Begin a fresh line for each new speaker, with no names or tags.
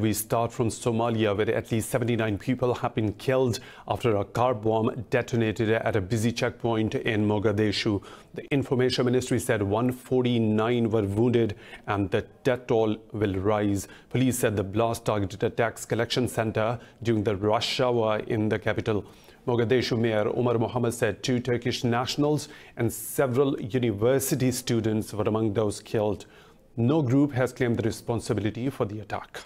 We start from Somalia, where at least 79 people have been killed after a car bomb detonated at a busy checkpoint in Mogadishu. The information ministry said 149 were wounded and the death toll will rise. Police said the blast targeted a tax collection center during the rush hour in the capital. Mogadishu Mayor Umar Mohammed said two Turkish nationals and several university students were among those killed. No group has claimed the responsibility for the attack.